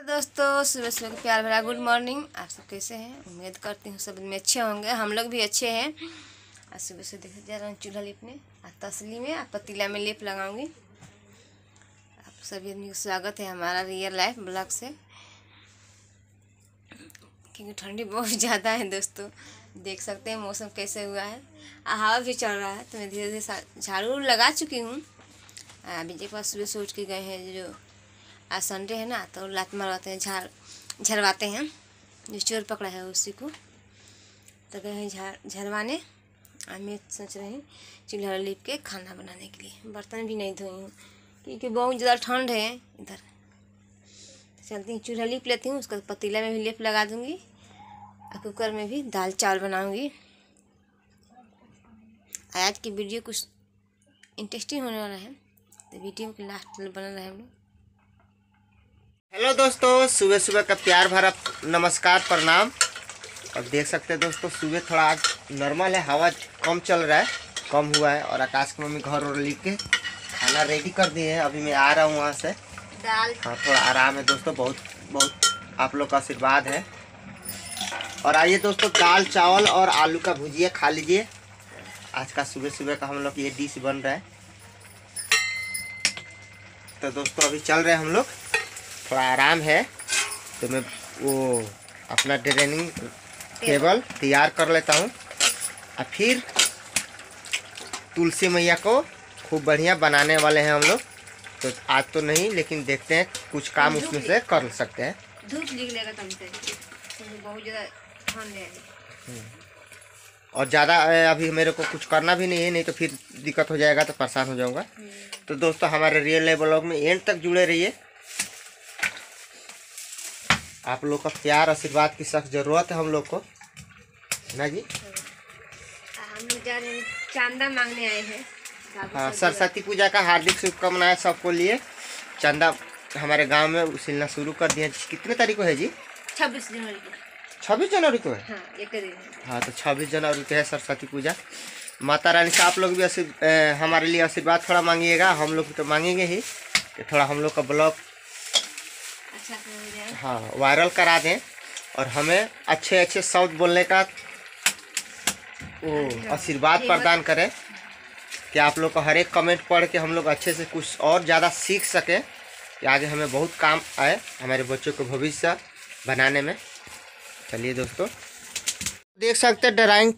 दोस्तों, सुबह सुबह के प्यार भरा गुड मॉर्निंग आप सब कैसे हैं? उम्मीद करती हूँ सब में अच्छे होंगे। हम लोग भी अच्छे हैं। आज सुबह से देख जा रहा हूँ चूल्हा लिपने। आज तसली में, आज पतीला में लेप लगाऊँगी। आप सभी आदमी का स्वागत है हमारा रियल लाइफ ब्लॉग से। क्योंकि ठंडी बहुत ज़्यादा है दोस्तों। देख सकते हैं मौसम कैसे हुआ है। हवा भी चल रहा है तो मैं धीरे धीरे झाड़ू लगा चुकी हूँ। अभी के पास सुबह से उठ के गए हैं जो आज संडे है ना तो लात मारवाते हैं, झाड़ झरवाते हैं जो चोर पकड़ा है उसी को। तो गए हैं झाड़ झरवाने और मैं सोच रही हूँ, चूल्हा लिप के खाना बनाने के लिए। बर्तन भी नहीं धोई हूँ, क्योंकि बहुत ज़्यादा ठंड है इधर। चलती हूँ, चूल्हा लीप लेती हूँ, उसका पतीला में भी लेप लगा दूँगी, और कुकर में भी दाल चावल बनाऊँगी। आज की वीडियो कुछ इंटरेस्टिंग होने वाला है। तो वीडियो के लास्ट बना रहे हम लोग। हेलो दोस्तों सुबह सुबह का प्यार भरा नमस्कार प्रणाम। और देख सकते हैं दोस्तों सुबह थोड़ा आज नॉर्मल है हवा कम चल रहा है कम हुआ है और आकाश की मम्मी घर और लिख के खाना रेडी कर दिए हैं। अभी मैं आ रहा हूँ वहाँ से। दाल। हाँ थोड़ा आराम है दोस्तों बहुत बहुत आप लोग का आशीर्वाद है। और आइए दोस्तों दाल चावल और आलू का भुजिया खा लीजिए। आज का सुबह सुबह का हम लोग ये डिश बन रहा है। तो दोस्तों अभी चल रहे हैं हम लोग। थोड़ा आराम है तो मैं वो अपना ट्रेनिंग टेबल तैयार कर लेता हूँ। और फिर तुलसी मैया को खूब बढ़िया बनाने वाले हैं हम लोग। तो आज तो नहीं लेकिन देखते हैं कुछ काम उसमें से कर सकते हैं। धूप निकलेगा तब बहुत ज़्यादा ठंड है। और ज़्यादा अभी मेरे को कुछ करना भी नहीं है नहीं तो फिर दिक्कत हो जाएगा तो परेशान हो जाऊँगा। तो दोस्तों हमारे रियल लाइफ ब्लॉग में एंड तक जुड़े रहिए। आप लोग का प्यार आशीर्वाद की सख्त ज़रूरत है हम लोग को। ना जी? हम चांदा मांगने आए हैं। हाँ सरस्वती पूजा का हार्दिक शुभकामनाएँ सबको लिए। चंदा हमारे गाँव में उसीलना शुरू कर दिया। कितने तारीख को है जी? छब्बीस जनवरी को। छब्बीस जनवरी को है? हाँ एक दिन। हाँ तो छब्बीस जनवरी को है सरस्वती पूजा। माता रानी से आप लोग भी आशीर्- हमारे लिए आशीर्वाद थोड़ा मांगिएगा। हम लोग तो मांगेंगे ही। कि थोड़ा हम लोग का ब्लॉग अच्छा हो वायरल करा दें और हमें अच्छे अच्छे शब्द बोलने का वो आशीर्वाद प्रदान करें कि आप लोग का हर एक कमेंट पढ़ के हम लोग अच्छे से कुछ और ज़्यादा सीख सकें कि आगे हमें बहुत काम आए हमारे बच्चों को भविष्य बनाने में। चलिए दोस्तों देख सकते हैं ड्राइंग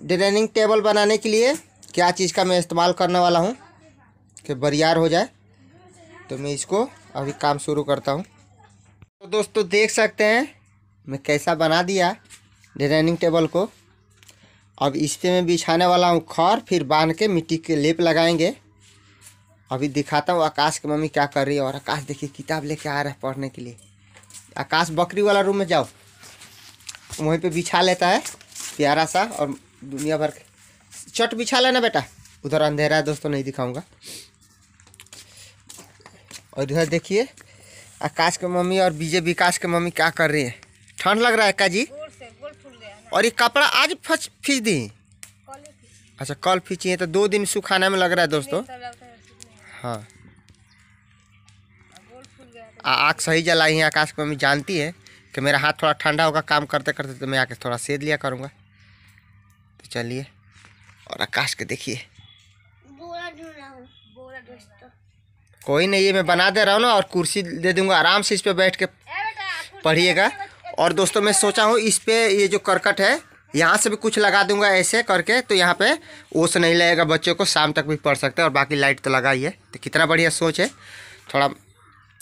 डिज़ाइनिंग टेबल बनाने के लिए क्या चीज़ का मैं इस्तेमाल करने वाला हूँ कि बरियार हो जाए। तो मैं इसको अभी काम शुरू करता हूँ। तो दोस्तों देख सकते हैं मैं कैसा बना दिया डिज़ाइनिंग टेबल को। अब इस पे मैं बिछाने वाला हूँ खर, फिर बाँध के मिट्टी के लेप लगाएँगे। अभी दिखाता हूँ आकाश की मम्मी क्या कर रही है और आकाश देखिए किताब लेके आ रहा है पढ़ने के लिए। आकाश बकरी वाला रूम में जाओ। वहीं पे बिछा लेता है, प्यारा सा और दुनिया भर चट बिछा लेना बेटा। उधर अंधेरा है दोस्तों, नहीं दिखाऊँगा। और इधर देखिए आकाश के मम्मी और बीजे विकास के मम्मी क्या कर रही है? ठंड लग रहा है का जी? और ये कपड़ा आज फच खींच दी? अच्छा कल है तो दो दिन सुखाने में लग रहा है दोस्तों। हाँ आ- आग सही जलाई है आकाश की मम्मी जानती है कि मेरा हाथ थोड़ा ठंडा होगा काम करते करते तो मैं आके थोड़ा सेद लिया करूँगा। तो चलिए और आकाश के देखिए। कोई नहीं, ये मैं बना दे रहा हूँ ना और कुर्सी दे दूँगा। आराम से इस पर बैठ के पढ़िएगा। और दोस्तों, मैं सोचा हूँ इस पर ये जो करकट है, यहाँ से भी कुछ लगा दूँगा ऐसे करके तो यहाँ पे ओस नहीं लगेगा, बच्चों को शाम तक भी पढ़ सकते हैं और बाकी लाइट तो लगा ही। है तो कितना बढ़िया सोच है। थोड़ा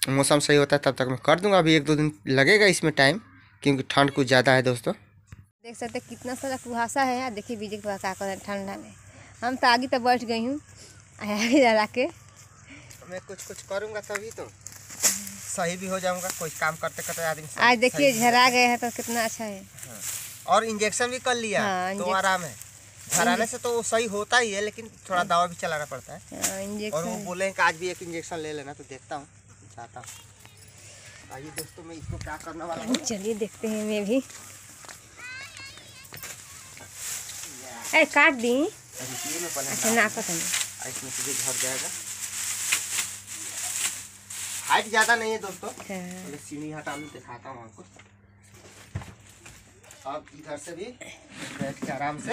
मौसम सही होता है, तब तक मैं कर दूँगा। अभी एक दो दिन लगेगा इसमें टाइम क्योंकि ठंड कुछ ज़्यादा है दोस्तों। देख सकते कितना सारा कुहासा है यार। देखिए, बीजे के क्या कर ठंडा में हम तो आगे तो बैठ गई हूँ के मैं कुछ कुछ करूँगा तभी तो। सही भी हो जाऊँगा कोई काम करते करते आदमी आज देखिए झरा गए हैं तो कितना अच्छा है। और इंजेक्शन भी कर लिया हाँ, तो आराम है झराने से तो वो सही होता ही है लेकिन थोड़ा दवा भी चलाना पड़ता है। हाँ, और वो बोले हैं कि आज भी एक इंजेक्शन ले लेना तो देखता हूँ चाहता हूँ। आइए दोस्तों मैं इसको क्या करने वाला हूँ? चलिए देखते हैं मैं भी। ए काट दी। अच्छा ना नहीं। आ, इसमें तुझे झड़ जाएगा। हाइट ज़्यादा नहीं है दोस्तों। हाँ पहले हटा मैं दिखाता हूँ आपको। अब इधर से भी बैठ के आराम से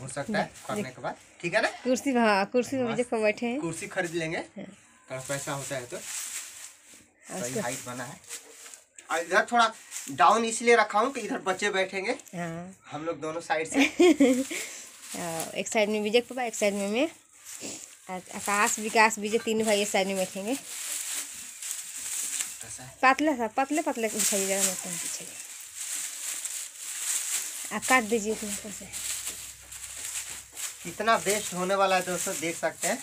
हो सकता है करने के बाद। ठीक है ना? कुर्सी हाँ कुर्सी विजय को बैठे हैं? कुर्सी खरीद लेंगे। थोड़ा पैसा होता है तो। सही हाइट बना है। और इधर थोड़ा डाउन इसलिए रखा हूँ कि इधर बच्चे बैठेंगे। हाँ। हम लोग दोनों साइड से। एक साइड में विजय पापा एक साइड में मैं। आकाश विकास विजय तीनों भाई इस साइड में बैठेंगे। है पतले सा पतले पतले बिछाइएगा मत पीछे आप काट दीजिए ऊपर से कितना बेस्ट होने वाला है दोस्तों देख सकते हैं।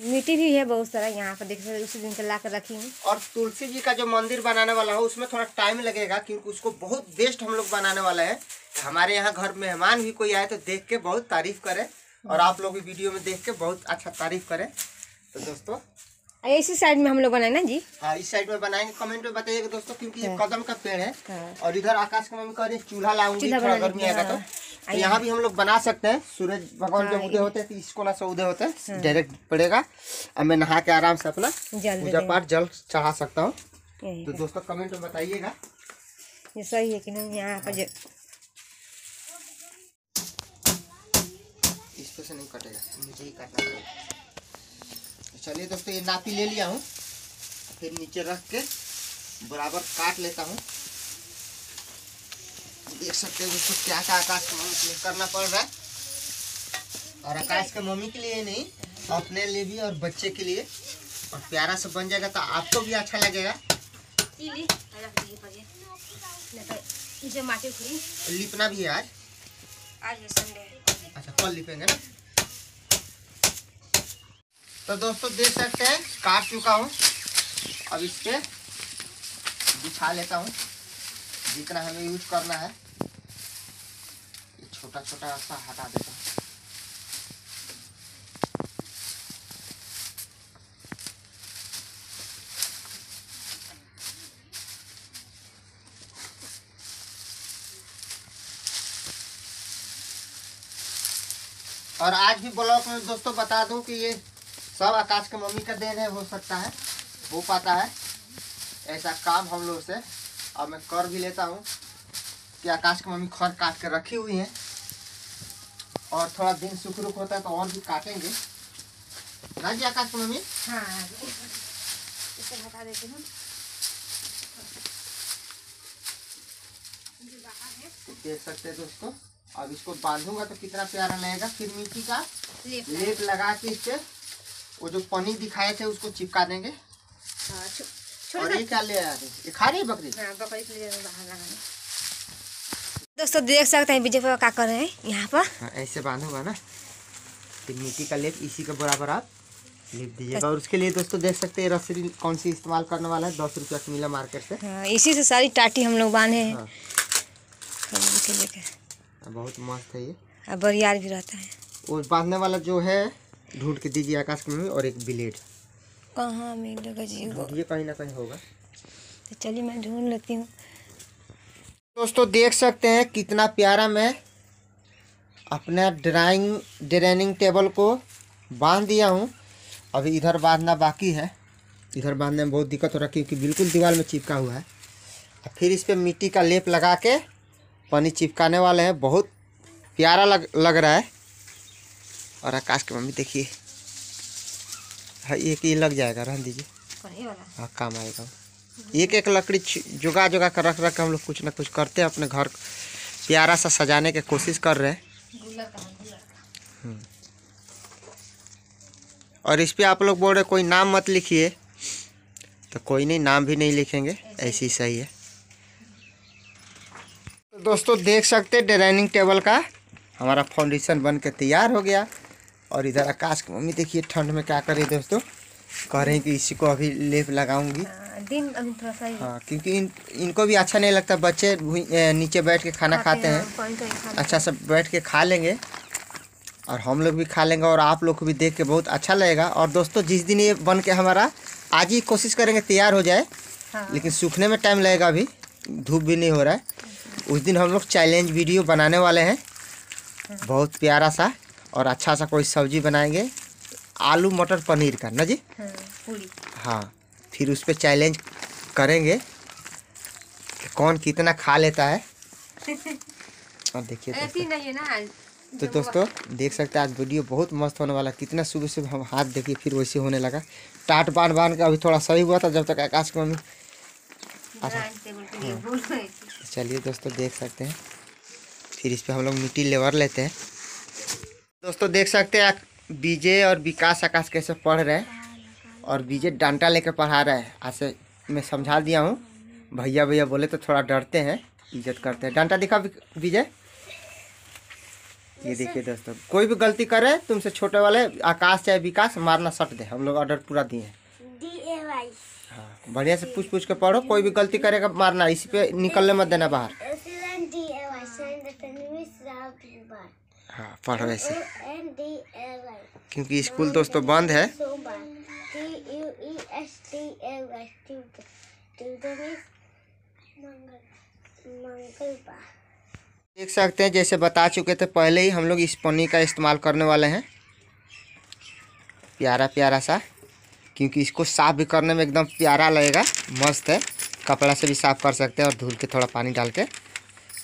मिट्टी भी है बहुत सारा यहाँ पर देख सकते हैं, उसी दिन का ला कर रखी हूँ और तुलसी जी का जो मंदिर बनाने वाला है उसमें थोड़ा टाइम लगेगा क्योंकि उसको बहुत बेस्ट हम लोग बनाने वाला है। हमारे यहाँ घर मेहमान भी कोई आए तो देख के बहुत तारीफ़ करे और आप लोग भी वीडियो में देख के बहुत अच्छा तारीफ़ करें। तो दोस्तों इसी साइड में हम लोग बनाए ना जी? हाँ इस साइड में बनाएँगे। कमेंट में बताइएगा दोस्तों क्योंकि ये हाँ। कदम का पेड़ है हाँ। और इधर आकाश के मम्मी कह रही है चूल्हा लाऊँगी थोड़ा गर्मी आएगा तो। हाँ। तो यहाँ भी हम लोग बना सकते हैं। सूरज भगवान जब उदय होते हैं तो इसको ना से उदय होते हैं डायरेक्ट पड़ेगा। अब मैं नहा के आराम से अपना पूजा पाठ जल चढ़ा सकता हूँ। तो दोस्तों कमेंट में बताइएगा। ये सही है कि नहीं? यहाँ पर जो इस पे से नहीं कटेगा मुझे ही काटना पड़ेगा। चलिए दोस्तों ये नापी ले लिया हूँ। फिर नीचे रख के बराबर काट लेता हूँ। देख सकते हैं दोस्तों क्या क्या आकाश के मम्मी करना पड़ रहा है। और आकाश के मम्मी के लिए नहीं अपने लिए भी और बच्चे के लिए। और प्यारा से बन जाएगा तो आपको भी अच्छा लगेगा। तो लिपना भी है आज। आज संडे। अच्छा कल लिपेंगे ना? तो दोस्तों देख सकते हैं, काट चुका हूँ। अब इस पे बिछा लेता हूँ, जितना हमें यूज़ करना है। ये छोटा छोटा सा हटा देता हूँ। और आज भी ब्लॉग में दोस्तों बता दूँ कि ये सब आकाश के मम्मी का देन है हो सकता है हो पाता है। ऐसा काम हम लोग से और मैं कर भी लेता हूँ कि आकाश की मम्मी खर काट के रखी हुई है। और थोड़ा दिन सुख रुख होता है तो और भी काटेंगे। ना जी आकाश की मम्मी? हाँ इसे हटा देती हूँ। तो देख सकते हैं दोस्तों अब इसको बांधूँगा तो कितना प्यारा लगेगा। फिर मिट्टी का लेप लेप लगा के इससे वो जो पनीर दिखाए थे उसको चिपका देंगे। हाँ और ये क्या ले आए? थे ये खा रही है बकरी? हाँ बकरी के लिए दोस्तों देख सकते हैं विजय पापा क्या कर रहे हैं यहाँ पर। हाँ ऐसे बांधूँगा ना। फिर मिट्टी का लेप इसी के बराबर आप लेप दीजिएगा। और उसके लिए दोस्तों देख सकते हैं रसरी कौन सी इस्तेमाल करने वाला है। दस रुपया मिला मार्केट से। हाँ, इसी से सारी टाटी हम लोग बांधे हैं। हाँ। बहुत मस्त है ये। बरियार भी रहता है। वो बांधने वाला जो है ढूंढ के दीजिए आकाश में और एक ब्लेड। कहाँ मिलेगा जी वो ढूंढिए कहीं ना कहीं होगा। तो चलिए मैं ढूंढ लेती हूँ। दोस्तों देख सकते हैं कितना प्यारा मैं अपना ड्राइंग ड्राइनिंग टेबल को बाँध दिया हूँ। अभी इधर बांधना बाकी है। इधर बांधने में बहुत दिक्कत हो रहा है क्योंकि बिल्कुल दीवार में चिपका हुआ है। और फिर इस पर मिट्टी का लेप लगा के पानी चिपकाने वाले हैं। बहुत प्यारा लग लग रहा है। और आकाश की मम्मी देखिए। हाँ एक ये लग जाएगा रहने दीजिए। हाँ काम आएगा। एक एक लकड़ी जुगा जुगा कर रख रख के हम लोग कुछ ना कुछ करते हैं अपने घर प्यारा सा सजाने की कोशिश कर रहे हैं। का और इस पर आप लोग बोल रहे कोई नाम मत लिखिए। तो कोई नहीं नाम भी नहीं लिखेंगे ऐसे ही। सही है। तो दोस्तों देख सकते हैं डाइनिंग टेबल का हमारा फाउंडेशन बन के तैयार हो गया। और इधर आकाश की मम्मी देखिए ठंड में क्या कर है दोस्तों? कह रहे हैं कि इसी को अभी लेप लगाऊँगी। हाँ, दिन अभी थोड़ा सा हाँ क्योंकि इन इनको भी अच्छा नहीं लगता बच्चे नीचे बैठ के खाना खाते हैं कहीं कहीं अच्छा से बैठ के खा लेंगे और हम लोग भी खा लेंगे और आप लोग को भी देख के बहुत अच्छा लगेगा। और दोस्तों जिस दिन ये बन के हमारा आज ही कोशिश करेंगे तैयार हो जाए हाँ। लेकिन सूखने में टाइम लगेगा अभी धूप भी नहीं हो रहा है। उस दिन हम लोग चैलेंज वीडियो बनाने वाले हैं। बहुत प्यारा सा और अच्छा सा कोई सब्ज़ी बनाएँगे आलू मटर पनीर का ना जी? हाँ पूरी। हाँ फिर उस पर चैलेंज करेंगे कि कौन कितना खा लेता है। और देखिए है तो दोस्तों देख सकते हैं आज वीडियो बहुत मस्त होने वाला कितना सुबह सुबह हम हाथ देखिए फिर वैसे होने लगा। टाट बाँध बाँध के अभी थोड़ा सही हुआ था जब तक आकाश की मम्मी गई थी चलिए दोस्तों देख सकते हैं। फिर इस पर हम लोग मिट्टी लेवर लेते हैं। दोस्तों देख सकते हैं विजय और विकास आकाश कैसे पढ़ रहे हैं। और विजय डांटा लेकर पढ़ा रहा है। आज से मैं समझा दिया हूँ। भैया भैया बोले तो थोड़ा डरते हैं। इज़्ज़त करते हैं। डांटा दिखा विजय। ये देखिए दोस्तों कोई भी गलती करे तुमसे छोटे वाले आकाश चाहे विकास मारना सट दे। हम लोग ऑर्डर पूरा दिए हैं। हाँ बढ़िया से पूछ पूछ के पढ़ो। कोई भी गलती करेगा मारना। इसी पे निकलने मत देना बाहर। पढ़ो ऐसे क्योंकि स्कूल दोस्तों बंद है। देख सकते हैं जैसे बता चुके थे पहले ही हम लोग इस पन्नी का इस्तेमाल करने वाले हैं। प्यारा प्यारा सा। क्योंकि इसको साफ़ भी करने में एकदम प्यारा लगेगा। मस्त है। कपड़ा से भी साफ़ कर सकते हैं और धुल के थोड़ा पानी डाल के।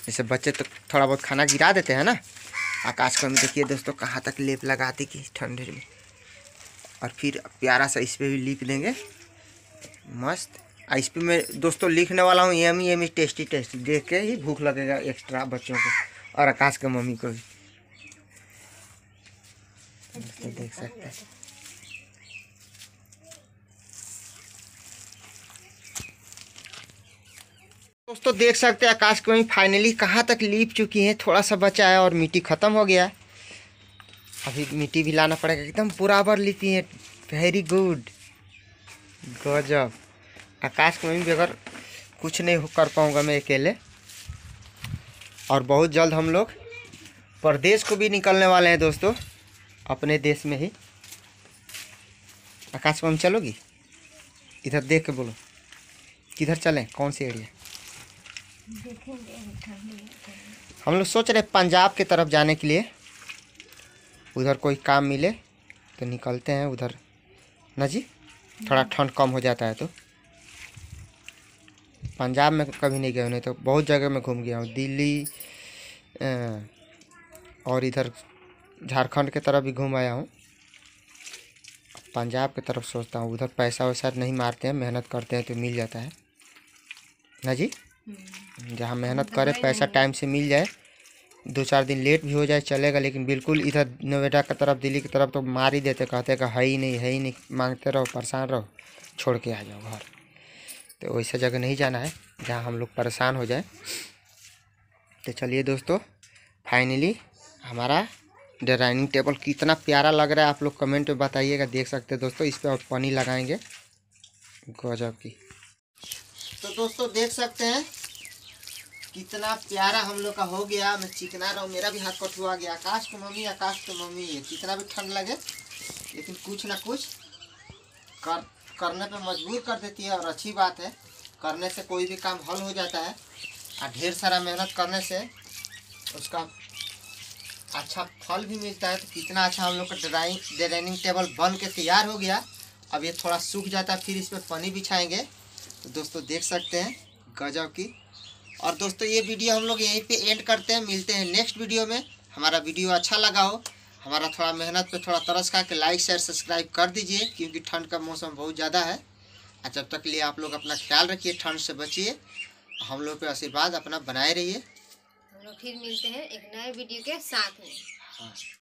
जैसे बच्चे तो थोड़ा बहुत खाना गिरा देते हैं ना। आकाश को देखिए दोस्तों, कहाँ तक लेप लगाती कि ठंडे में। और फिर प्यारा सा इस पर भी लिख देंगे। मस्त। इस पर मैं दोस्तों लिखने वाला हूँ एम एम टेस्टी टेस्टी। देख के ही भूख लगेगा एक्स्ट्रा बच्चों को और आकाश के मम्मी को भी। दोस्तों देख सकते हैं। दोस्तों, देख सकते हैं आकाश की मम्मी फाइनली कहाँ तक लीप चुकी हैं। थोड़ा सा बचा है और मिट्टी ख़त्म हो गया है। अभी मिट्टी भी लाना पड़ेगा। एकदम बराबर लिपी है। वेरी गुड गजब। आकाश की मम्मी बगैर कुछ नहीं कर पाऊँगा मैं अकेले। और बहुत जल्द हम लोग प्रदेश को भी निकलने वाले हैं दोस्तों। अपने देश में ही। आकाश मम्मी चलोगी? इधर देख के बोलो। किधर चलें? कौन सी एरिया हम लोग सोच रहे पंजाब के तरफ़ जाने के लिए। उधर कोई काम मिले तो निकलते हैं उधर। ना जी? थोड़ा ठंड कम हो जाता है तो। पंजाब में कभी नहीं गए नहीं तो बहुत जगह में घूम गया हूँ। दिल्ली और इधर झारखंड के तरफ़ भी घूम आया हूँ। पंजाब की तरफ़ सोचता हूँ उधर पैसा वैसा नहीं मारते हैं मेहनत करते हैं तो मिल जाता है। ना जी? जहाँ मेहनत करे पैसा टाइम से मिल जाए दो चार दिन लेट भी हो जाए चलेगा लेकिन बिल्कुल इधर नोएडा की तरफ़ दिल्ली की तरफ़ तो मार ही देते कहते कि है ही नहीं है ही नहीं मांगते रहो परेशान रहो छोड़ के आ जाओ घर। तो वैसा जगह नहीं जाना है जहाँ हम लोग परेशान हो जाए। तो चलिए दोस्तों फाइनली हमारा डाइनिंग टेबल कितना प्यारा लग रहा है आप लोग कमेंट में बताइएगा देख सकते हैं दोस्तों इस पर और पानी लगाएँगे। गजब की। तो दोस्तों देख सकते हैं कितना प्यारा हम लोग का हो गया। मैं चिकना रहा हूँ। मेरा भी हाथ कटुआ गया। आकाश की मम्मी, आकाश की मम्मी। है कितना भी ठंड लगे, लेकिन कुछ ना कुछ कर, करने पे मजबूर कर देती है और अच्छी बात है। करने से कोई भी काम हल हो जाता है। और ढेर सारा मेहनत करने से उसका अच्छा फल भी मिलता है। तो कितना अच्छा हम लोग का ड्राइंग डाइनिंग टेबल बन के तैयार हो गया। अब ये थोड़ा सूख जाता है, फिर इस पर पनी बिछाएँगे। तो दोस्तों देख सकते हैं गजब की और दोस्तों ये वीडियो हम लोग यहीं पे एंड करते हैं। मिलते हैं नेक्स्ट वीडियो में। हमारा वीडियो अच्छा लगा हो हमारा थोड़ा मेहनत पे थोड़ा तरस खा के लाइक शेयर सब्सक्राइब कर दीजिए क्योंकि ठंड का मौसम बहुत ज़्यादा है। और जब तक लिए आप लोग अपना ख्याल रखिए ठंड से बचिए। हम लोग पे आशीर्वाद अपना बनाए रहिए। हम लोग फिर मिलते हैं एक नए वीडियो के साथ में। हाँ।